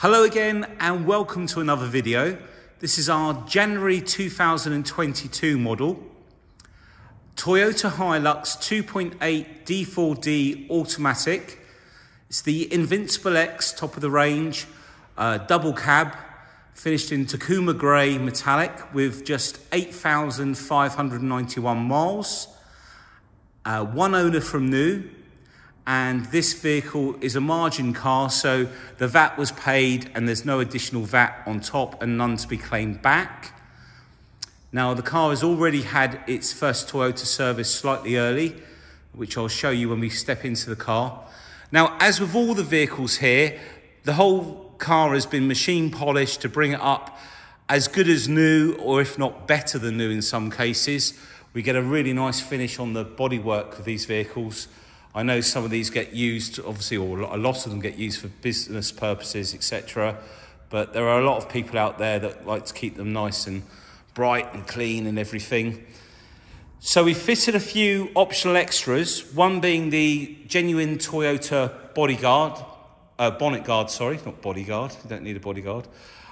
Hello again and welcome to another video. This is our January 2022 model. Toyota Hilux 2.8 D4D automatic. It's the Invincible X top of the range, uh, double cab, finished in Takuma Grey metallic with just 8,591 miles. Uh, one owner from new, and this vehicle is a margin car, so the VAT was paid and there's no additional VAT on top and none to be claimed back. Now, the car has already had its first Toyota service slightly early, which I'll show you when we step into the car. Now, as with all the vehicles here, the whole car has been machine polished to bring it up as good as new, or if not better than new in some cases. We get a really nice finish on the bodywork of these vehicles. I know some of these get used, obviously, or a lot of them get used for business purposes, etc. But there are a lot of people out there that like to keep them nice and bright and clean and everything. So we fitted a few optional extras, one being the genuine Toyota bodyguard, uh, bonnet guard, sorry, not bodyguard, you don't need a bodyguard.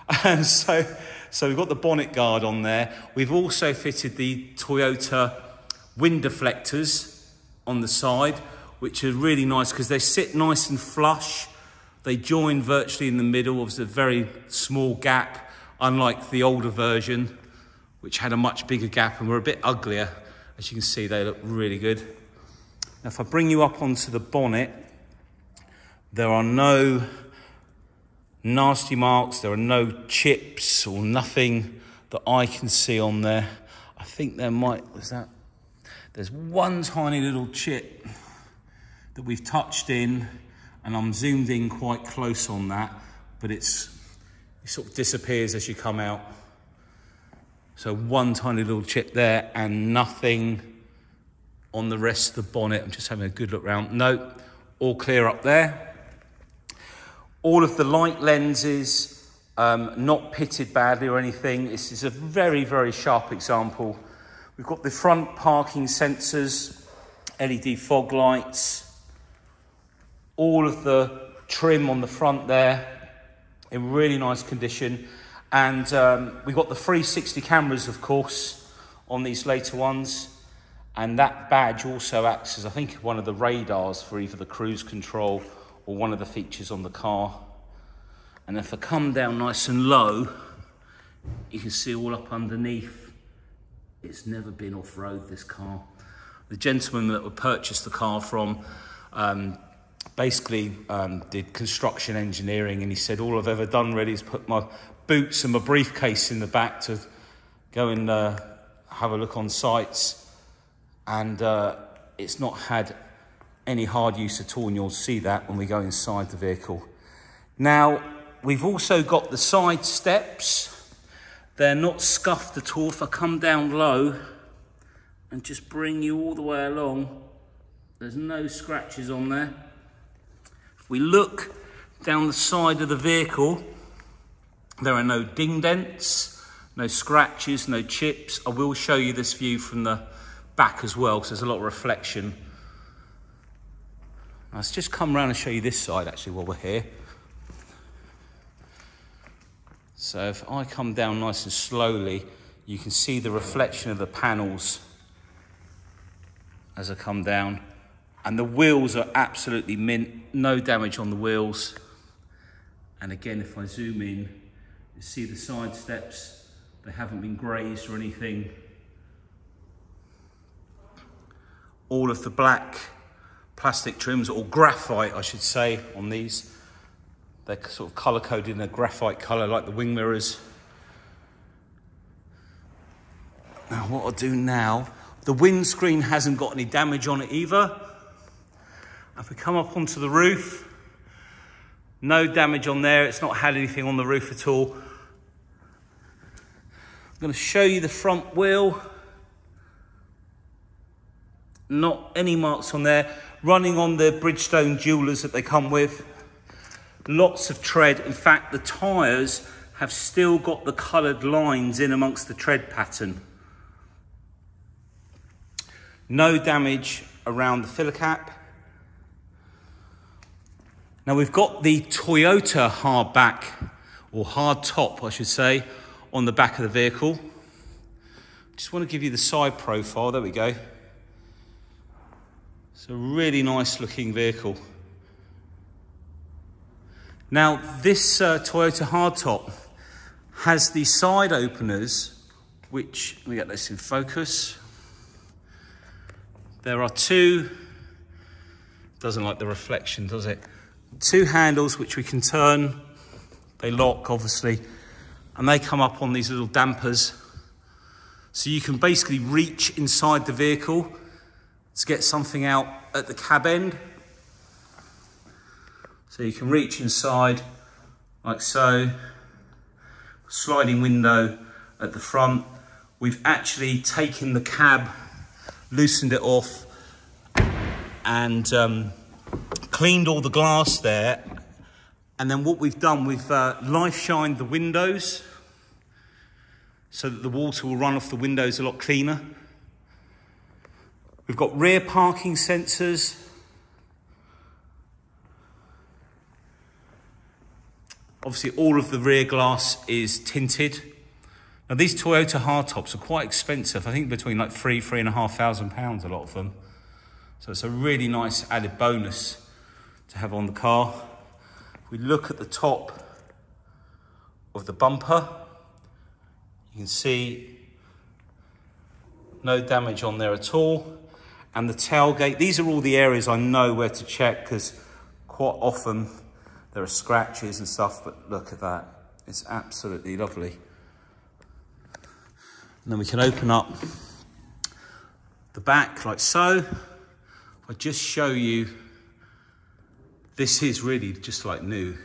And so, so we've got the bonnet guard on there. We've also fitted the Toyota wind deflectors on the side which are really nice because they sit nice and flush. They join virtually in the middle. There's a very small gap, unlike the older version, which had a much bigger gap and were a bit uglier. As you can see, they look really good. Now, if I bring you up onto the bonnet, there are no nasty marks, there are no chips or nothing that I can see on there. I think there might, was that? There's one tiny little chip that we've touched in and I'm zoomed in quite close on that, but it's, it sort of disappears as you come out. So one tiny little chip there and nothing on the rest of the bonnet. I'm just having a good look around. No, all clear up there. All of the light lenses, um, not pitted badly or anything. This is a very, very sharp example. We've got the front parking sensors, LED fog lights, all of the trim on the front there in really nice condition. And um, we've got the 360 cameras, of course, on these later ones. And that badge also acts as, I think, one of the radars for either the cruise control or one of the features on the car. And if I come down nice and low, you can see all up underneath. It's never been off-road, this car. The gentleman that we purchased the car from um, basically um, did construction engineering and he said all I've ever done really is put my boots and my briefcase in the back to go and uh, have a look on sites and uh, it's not had any hard use at all and you'll see that when we go inside the vehicle. Now we've also got the side steps. They're not scuffed at all. If I come down low and just bring you all the way along, there's no scratches on there we look down the side of the vehicle, there are no ding dents, no scratches, no chips. I will show you this view from the back as well, because there's a lot of reflection. Let's just come around and show you this side actually while we're here. So if I come down nice and slowly, you can see the reflection of the panels as I come down. And the wheels are absolutely mint, no damage on the wheels. And again, if I zoom in, you see the side steps, they haven't been grazed or anything. All of the black plastic trims, or graphite, I should say, on these. They're sort of color coded in a graphite color like the wing mirrors. Now what I'll do now, the windscreen hasn't got any damage on it either. If we come up onto the roof, no damage on there. It's not had anything on the roof at all. I'm going to show you the front wheel. Not any marks on there. Running on the Bridgestone Duelers that they come with. Lots of tread. In fact, the tyres have still got the coloured lines in amongst the tread pattern. No damage around the filler cap. Now we've got the Toyota hard back, or hard top, I should say, on the back of the vehicle. Just want to give you the side profile. There we go. It's a really nice looking vehicle. Now, this uh, Toyota hardtop has the side openers, which, let me get this in focus. There are two, doesn't like the reflection, does it? Two handles which we can turn. They lock, obviously, and they come up on these little dampers. So you can basically reach inside the vehicle to get something out at the cab end. So you can reach inside like so, sliding window at the front. We've actually taken the cab, loosened it off and um, cleaned all the glass there. And then what we've done, we've uh, life shined the windows so that the water will run off the windows a lot cleaner. We've got rear parking sensors. Obviously, all of the rear glass is tinted. Now, these Toyota hardtops are quite expensive. I think between like three, three and a half thousand pounds, a lot of them. So it's a really nice added bonus to have on the car. We look at the top of the bumper, you can see no damage on there at all and the tailgate. These are all the areas I know where to check because quite often there are scratches and stuff, but look at that. It's absolutely lovely. And then we can open up the back like so. I just show you, this is really just like new.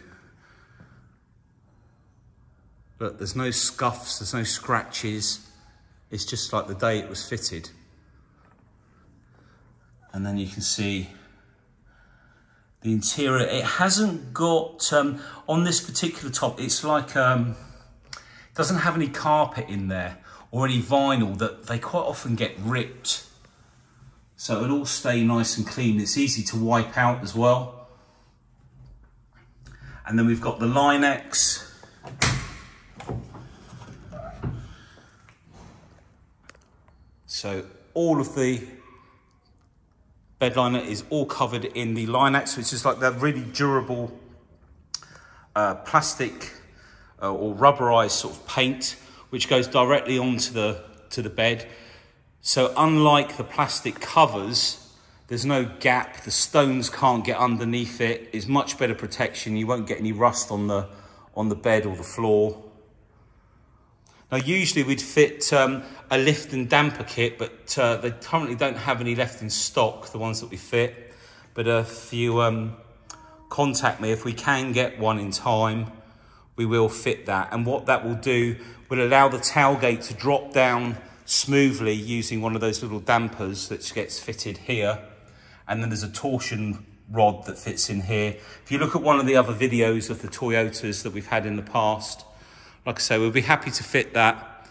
Look, there's no scuffs, there's no scratches. It's just like the day it was fitted and then you can see the interior. It hasn't got, um, on this particular top, it's like, um, it doesn't have any carpet in there or any vinyl that they quite often get ripped. So it'll all stay nice and clean. It's easy to wipe out as well. And then we've got the Line-X. So all of the bed liner is all covered in the Line-X, which is like that really durable uh, plastic uh, or rubberized sort of paint, which goes directly onto the, to the bed. So unlike the plastic covers, there's no gap. The stones can't get underneath it. It's much better protection. You won't get any rust on the, on the bed or the floor. Now, usually we'd fit um, a lift and damper kit, but uh, they currently don't have any left in stock, the ones that we fit. But if you um, contact me, if we can get one in time, we will fit that. And what that will do will allow the tailgate to drop down smoothly using one of those little dampers that gets fitted here. And then there's a torsion rod that fits in here. If you look at one of the other videos of the Toyotas that we've had in the past, like I say, we'll be happy to fit that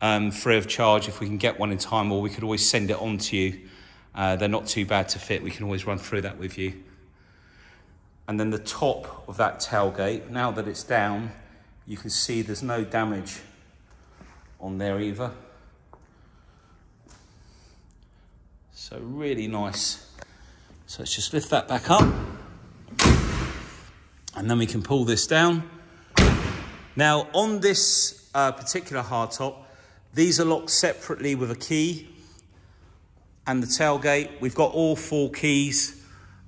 um, free of charge if we can get one in time, or we could always send it on to you. Uh, they're not too bad to fit. We can always run through that with you. And then the top of that tailgate, now that it's down, you can see there's no damage on there either. So really nice. So let's just lift that back up. And then we can pull this down. Now, on this uh, particular hardtop, these are locked separately with a key and the tailgate. We've got all four keys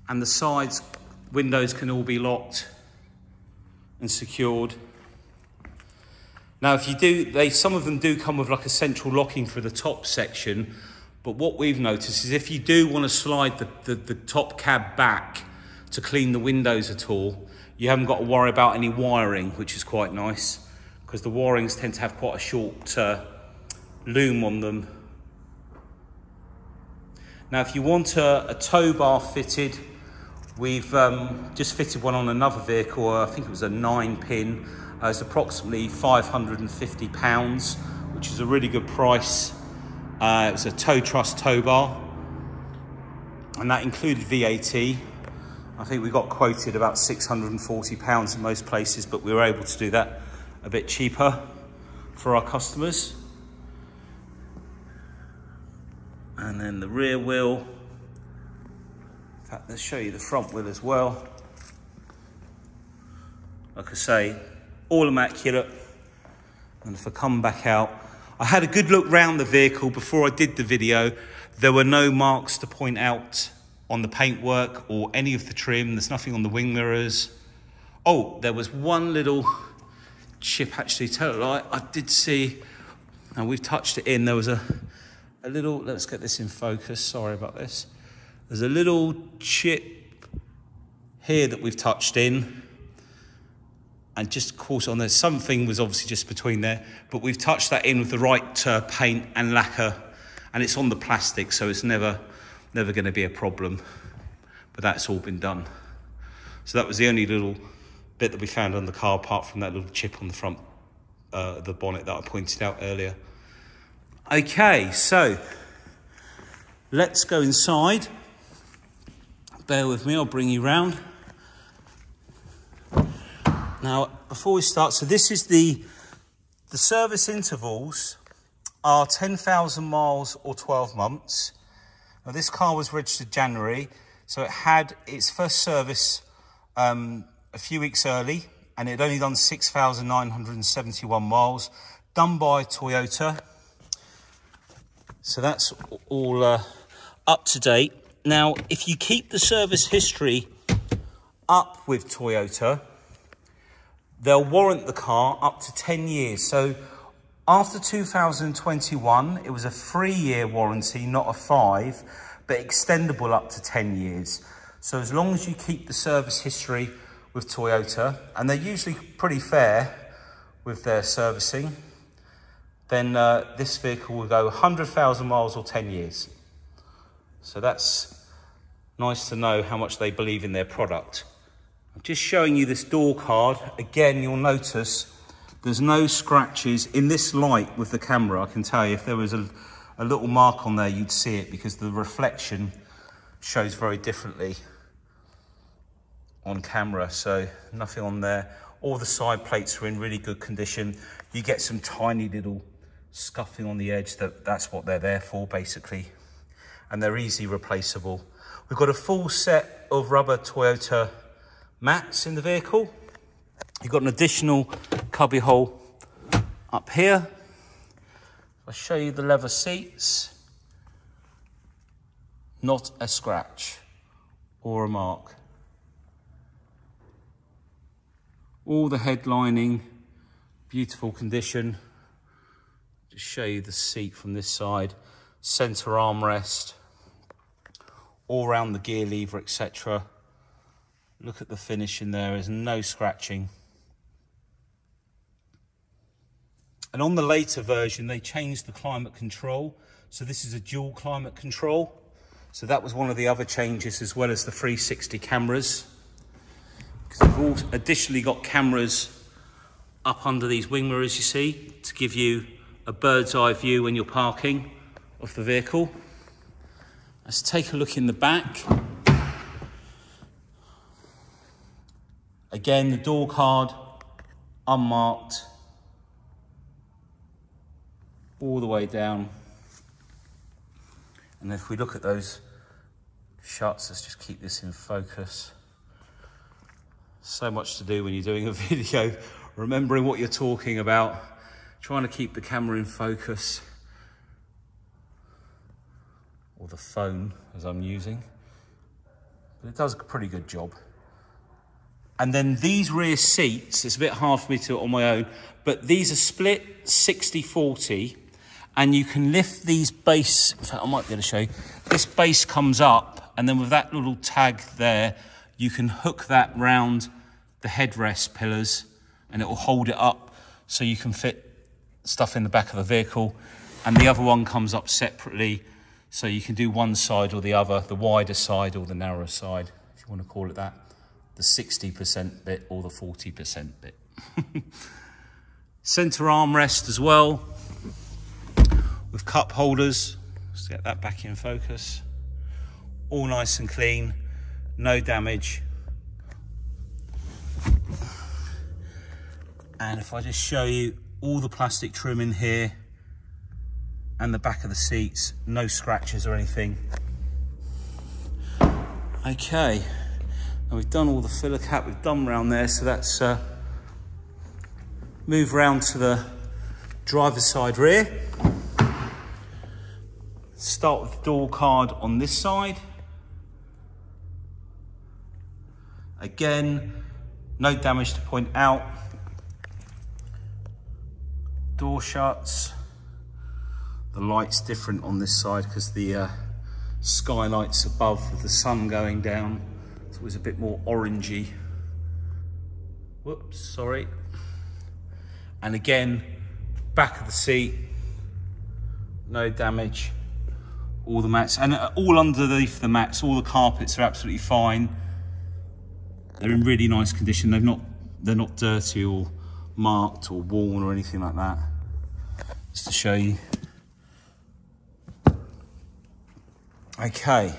and the sides windows can all be locked and secured. Now, if you do, they some of them do come with like a central locking for the top section, but what we've noticed is if you do want to slide the, the, the top cab back to clean the windows at all, you haven't got to worry about any wiring, which is quite nice because the wirings tend to have quite a short uh, loom on them. Now, if you want a, a tow bar fitted, we've um, just fitted one on another vehicle. I think it was a nine pin. Uh, it's approximately 550 pounds, which is a really good price. Uh, it was a Tow-Trust tow bar, and that included VAT. I think we got quoted about £640 in most places, but we were able to do that a bit cheaper for our customers. And then the rear wheel. In fact, let's show you the front wheel as well. Like I say, all immaculate. And if I come back out, I had a good look round the vehicle before I did the video. There were no marks to point out on the paintwork or any of the trim. There's nothing on the wing mirrors. Oh, there was one little chip actually. Tell I, I did see, and we've touched it in. There was a, a little, let's get this in focus. Sorry about this. There's a little chip here that we've touched in and just course on there something was obviously just between there but we've touched that in with the right uh, paint and lacquer and it's on the plastic so it's never never going to be a problem. But that's all been done. So that was the only little bit that we found on the car apart from that little chip on the front uh, the bonnet that I pointed out earlier. Okay so let's go inside. Bear with me I'll bring you round now, before we start, so this is the, the service intervals are 10,000 miles or 12 months. Now, this car was registered January, so it had its first service um, a few weeks early, and it had only done 6,971 miles, done by Toyota. So that's all uh, up to date. Now, if you keep the service history up with Toyota, they'll warrant the car up to 10 years. So after 2021, it was a three year warranty, not a five, but extendable up to 10 years. So as long as you keep the service history with Toyota, and they're usually pretty fair with their servicing, then uh, this vehicle will go 100,000 miles or 10 years. So that's nice to know how much they believe in their product. I'm just showing you this door card. Again, you'll notice there's no scratches in this light with the camera. I can tell you if there was a, a little mark on there, you'd see it because the reflection shows very differently on camera. So nothing on there. All the side plates are in really good condition. You get some tiny little scuffing on the edge. That That's what they're there for, basically. And they're easy replaceable. We've got a full set of rubber Toyota mats in the vehicle. You've got an additional cubby hole up here. I'll show you the leather seats. Not a scratch or a mark. All the headlining, beautiful condition. Just show you the seat from this side. Center armrest, all around the gear lever, etc. Look at the finish in there, there's no scratching. And on the later version, they changed the climate control. So this is a dual climate control. So that was one of the other changes as well as the 360 cameras. Because we've all additionally got cameras up under these wing mirrors, you see, to give you a bird's eye view when you're parking of the vehicle. Let's take a look in the back. Again, the door card, unmarked, all the way down. And if we look at those shots, let's just keep this in focus. So much to do when you're doing a video, remembering what you're talking about, trying to keep the camera in focus, or the phone as I'm using. But it does a pretty good job. And then these rear seats, it's a bit hard for me to on my own, but these are split 60-40 and you can lift these base, in fact I might be able to show you, this base comes up and then with that little tag there, you can hook that round the headrest pillars and it will hold it up so you can fit stuff in the back of the vehicle. And the other one comes up separately so you can do one side or the other, the wider side or the narrower side, if you want to call it that the 60% bit or the 40% bit. Center armrest as well with cup holders. Let's get that back in focus. All nice and clean, no damage. And if I just show you all the plastic trim in here and the back of the seats, no scratches or anything. Okay and we've done all the filler cap, we've done around there, so that's uh, move round to the driver's side rear. Start with the door card on this side. Again, no damage to point out. Door shuts. The light's different on this side because the uh, skylight's above with the sun going down. Was a bit more orangey. Whoops, sorry. And again, back of the seat, no damage. All the mats, and uh, all underneath the mats, all the carpets are absolutely fine. They're in really nice condition. They've not, they're not dirty or marked or worn or anything like that. Just to show you. Okay,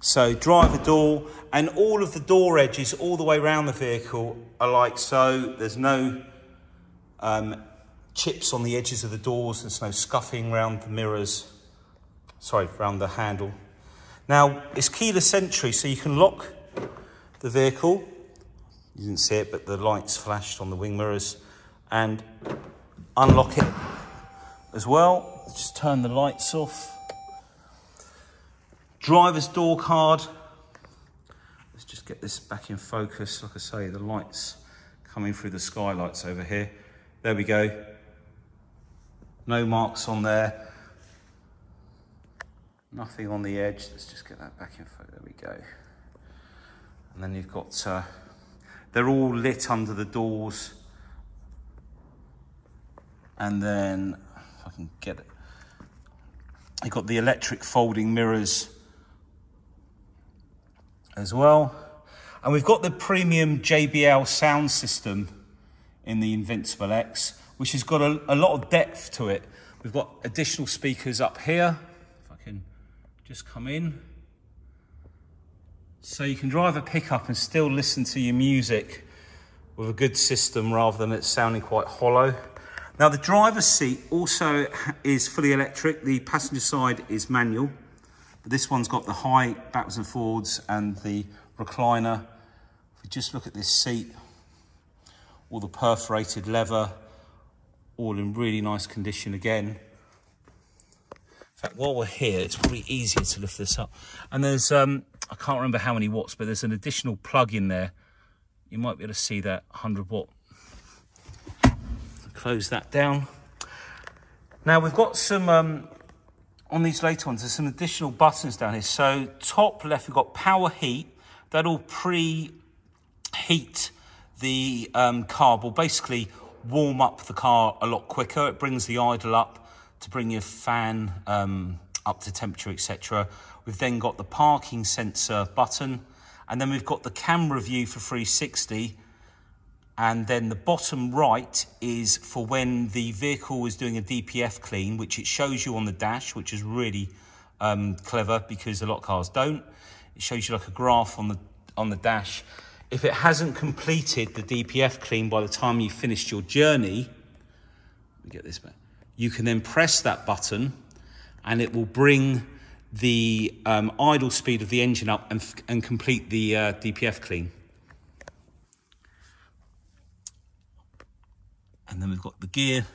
so driver door and all of the door edges all the way around the vehicle are like so. There's no um, chips on the edges of the doors. There's no scuffing around the mirrors. Sorry, around the handle. Now, it's keyless entry, so you can lock the vehicle. You didn't see it, but the lights flashed on the wing mirrors. And unlock it as well. Just turn the lights off. Driver's door card. Just get this back in focus. Like I say, the lights coming through the skylights over here. There we go. No marks on there. Nothing on the edge. Let's just get that back in focus. There we go. And then you've got, uh, they're all lit under the doors. And then, if I can get it, you've got the electric folding mirrors as well. And we've got the premium JBL sound system in the Invincible X, which has got a, a lot of depth to it. We've got additional speakers up here. If I can just come in. So you can drive a pickup and still listen to your music with a good system rather than it sounding quite hollow. Now the driver's seat also is fully electric. The passenger side is manual, but this one's got the high backwards and forwards and the recliner. Just look at this seat, all the perforated leather, all in really nice condition again. In fact, while we're here, it's probably easier to lift this up. And there's um, I can't remember how many watts, but there's an additional plug in there. You might be able to see that 100 watt. Close that down. Now we've got some, um, on these later ones, there's some additional buttons down here. So top left, we've got power heat. That'll preheat the um, car, will basically warm up the car a lot quicker. It brings the idle up to bring your fan um, up to temperature, etc. We've then got the parking sensor button, and then we've got the camera view for 360. And then the bottom right is for when the vehicle is doing a DPF clean, which it shows you on the dash, which is really um, clever because a lot of cars don't. It shows you like a graph on the on the dash. If it hasn't completed the DPF clean by the time you've finished your journey, let me get this back. You can then press that button and it will bring the um, idle speed of the engine up and, and complete the uh, DPF clean. And then we've got the gear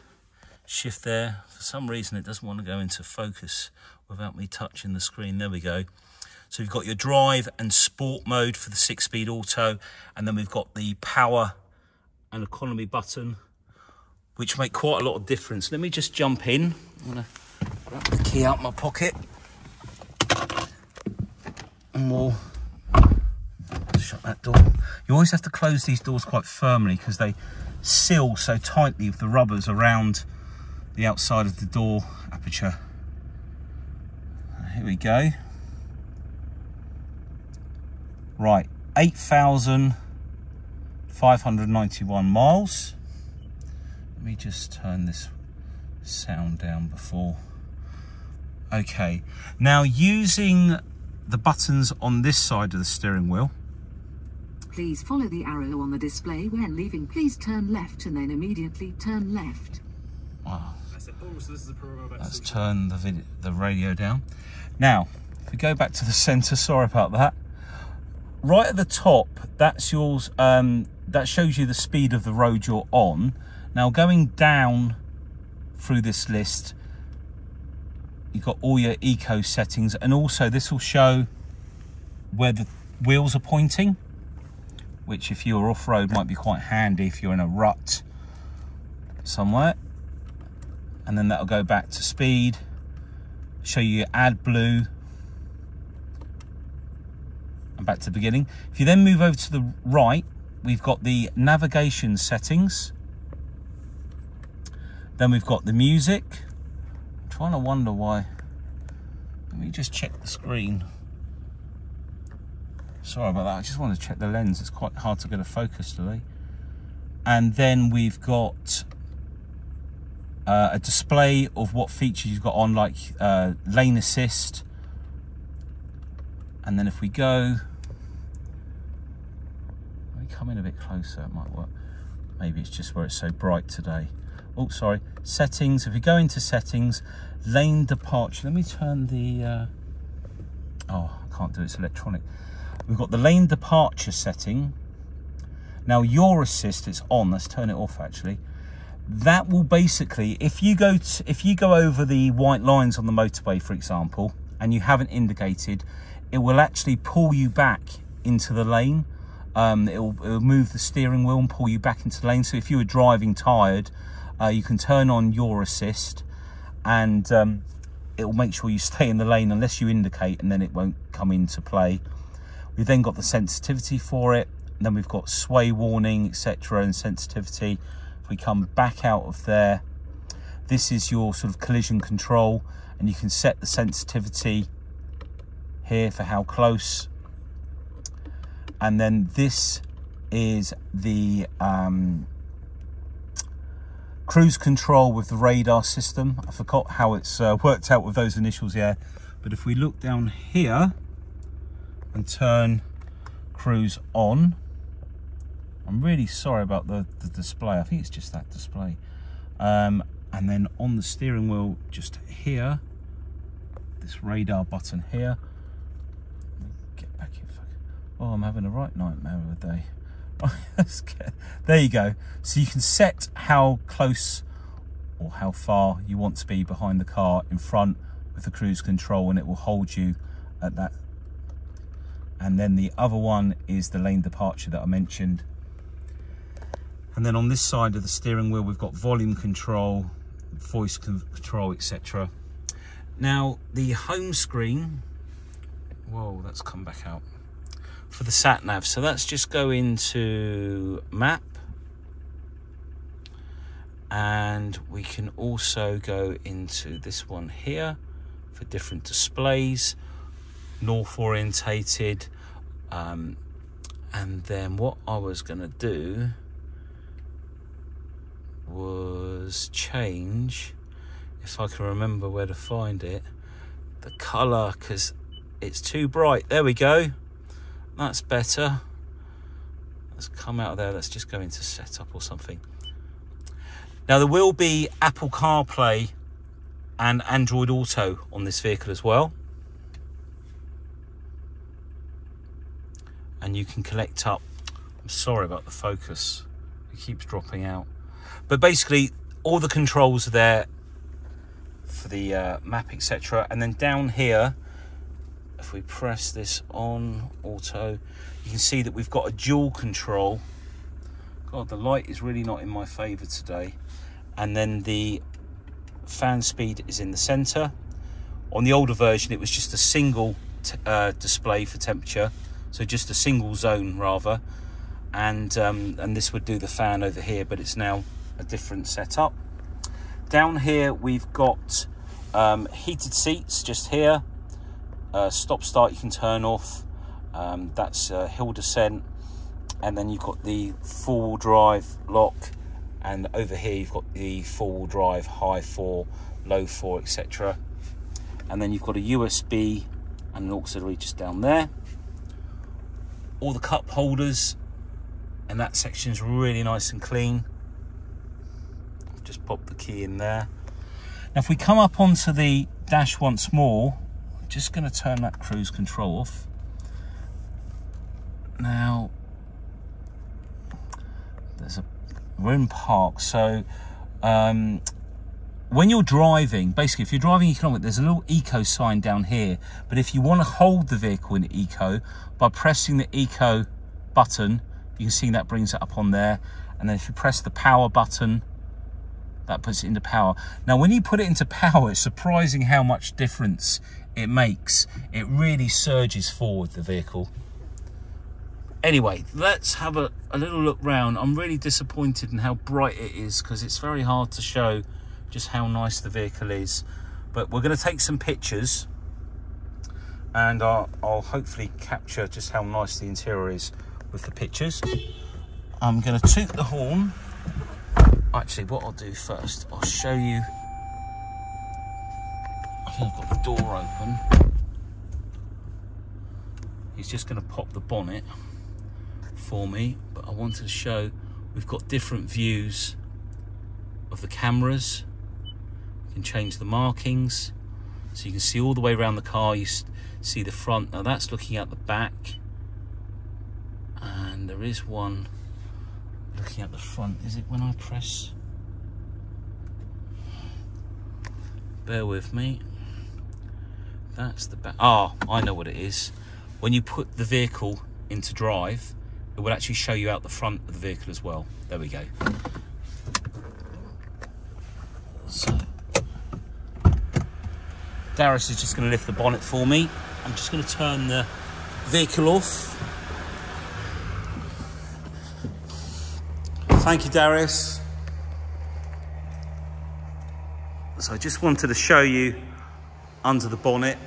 shift there. For some reason it doesn't want to go into focus without me touching the screen. There we go. So you've got your drive and sport mode for the six-speed auto, and then we've got the power and economy button, which make quite a lot of difference. Let me just jump in. I'm gonna grab the key out my pocket and we'll shut that door. You always have to close these doors quite firmly because they seal so tightly with the rubbers around the outside of the door aperture. Here we go. Right, 8,591 miles. Let me just turn this sound down before. Okay, now using the buttons on this side of the steering wheel, please follow the arrow on the display when leaving. Please turn left and then immediately turn left. Wow. I said, oh, so this is a program about Let's turn the vid- the radio down. Now, if we go back to the centre, sorry about that. Right at the top, that's yours. Um, that shows you the speed of the road you're on. Now, going down through this list, you've got all your eco settings, and also this will show where the wheels are pointing, which, if you're off road, might be quite handy if you're in a rut somewhere and then that'll go back to speed show you your AdBlue and back to the beginning. If you then move over to the right we've got the navigation settings. Then we've got the music. I'm trying to wonder why. Let me just check the screen. Sorry about that. I just want to check the lens. It's quite hard to get a focus today and then we've got uh, a display of what features you've got on, like uh, lane assist. And then if we go, come in a bit closer, it might work. Maybe it's just where it's so bright today. Oh, sorry. Settings. If you go into settings, lane departure. Let me turn the. Uh... Oh, I can't do it. It's electronic. We've got the lane departure setting. Now your assist is on. Let's turn it off actually that will basically if you go to, if you go over the white lines on the motorway for example and you haven't indicated it will actually pull you back into the lane um, it, will, it will move the steering wheel and pull you back into the lane. So if you were driving tired uh, you can turn on your assist and um, it will make sure you stay in the lane unless you indicate and then it won't come into play. We've then got the sensitivity for it. Then we've got sway warning etc and sensitivity. If we come back out of there this is your sort of collision control and you can set the sensitivity here for how close and then this is the um, cruise control with the radar system I forgot how it's uh, worked out with those initials here but if we look down here and turn cruise on I'm really sorry about the, the display. I think it's just that display. Um, and then on the steering wheel, just here, this radar button here. Oh, I'm having a right nightmare of a day. There you go. So you can set how close or how far you want to be behind the car in front with the cruise control and it will hold you at that. And then the other one is the lane departure that I mentioned and then on this side of the steering wheel we've got volume control voice control etc now the home screen whoa that's come back out for the sat nav. So let's just go into map. And we can also go into this one here for different displays north orientated. Um, and then what I was going to do was change if I can remember where to find it the color because it's too bright. There we go that's better. Let's come out of there. Let's just go into setup or something. Now there will be Apple CarPlay and Android Auto on this vehicle as well. And you can collect up. I'm sorry about the focus. It keeps dropping out. But basically, all the controls are there for the uh, map, etc. And then down here, if we press this on auto, you can see that we've got a dual control. God, the light is really not in my favour today. And then the fan speed is in the centre. On the older version, it was just a single uh, display for temperature, so just a single zone rather. And um, and this would do the fan over here, but it's now a different setup. Down here we've got um, heated seats just here. Uh, stop start you can turn off. Um, that's uh, hill descent. And then you've got the four-wheel drive lock. And over here you've got the four-wheel drive, high four, low four, etc. And then you've got a USB and an auxiliary just down there. All the cup holders and that section is really nice and clean. Just pop the key in there. Now if we come up onto the dash once more, just going to turn that cruise control off. Now, there's a, we're park, so um, when you're driving, basically if you're driving economic, there's a little eco sign down here. But if you want to hold the vehicle in eco, by pressing the eco button, you can see that brings it up on there. And then if you press the power button, that puts it into power. Now, when you put it into power, it's surprising how much difference it makes. It really surges forward the vehicle. Anyway, let's have a, a little look round. I'm really disappointed in how bright it is because it's very hard to show just how nice the vehicle is. But we're going to take some pictures and I'll, I'll hopefully capture just how nice the interior is with the pictures. I'm going to toot the horn. Actually, what I'll do first, I'll show you. I think I've got the door open. He's just going to pop the bonnet for me, but I wanted to show we've got different views of the cameras. You can change the markings, so you can see all the way around the car. You see the front. Now that's looking at the back, and there is one looking at the front. Is it when I press? Bear with me. That's the back. Ah, oh, I know what it is. When you put the vehicle into drive, it will actually show you out the front of the vehicle as well. There we go. So, Darius is just going to lift the bonnet for me. I'm just going to turn the vehicle off. Thank you, Darius. So I just wanted to show you under the bonnet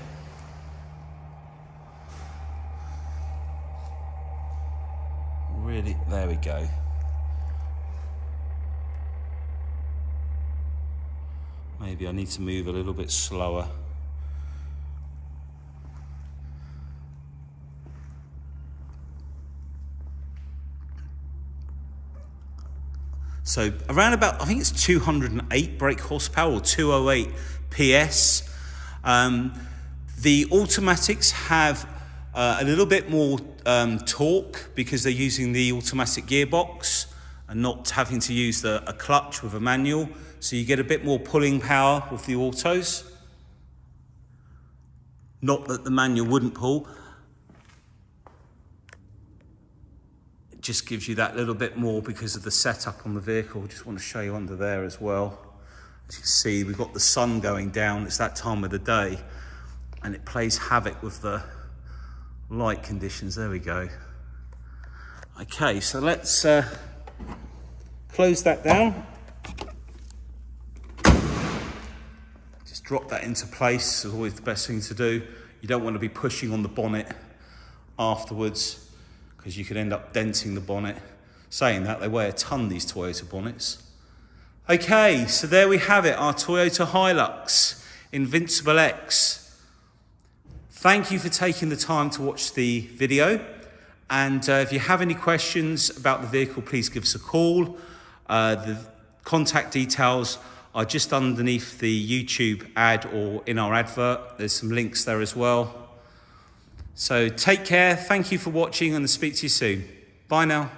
really, there we go. Maybe I need to move a little bit slower. So around about, I think it's 208 brake horsepower or 208 PS. Um, the automatics have uh, a little bit more um, torque because they're using the automatic gearbox and not having to use the, a clutch with a manual. So you get a bit more pulling power with the autos. Not that the manual wouldn't pull. Just gives you that little bit more because of the setup on the vehicle. Just want to show you under there as well. As you can see, we've got the sun going down. It's that time of the day and it plays havoc with the light conditions. There we go. Okay, so let's uh, close that down. Just drop that into place is always the best thing to do. You don't want to be pushing on the bonnet afterwards because you could end up denting the bonnet. Saying that, they weigh a ton, these Toyota bonnets. Okay, so there we have it, our Toyota Hilux Invincible X Thank you for taking the time to watch the video. And uh, if you have any questions about the vehicle, please give us a call. Uh, the contact details are just underneath the YouTube ad or in our advert. There's some links there as well. So take care. Thank you for watching and I'll speak to you soon. Bye now.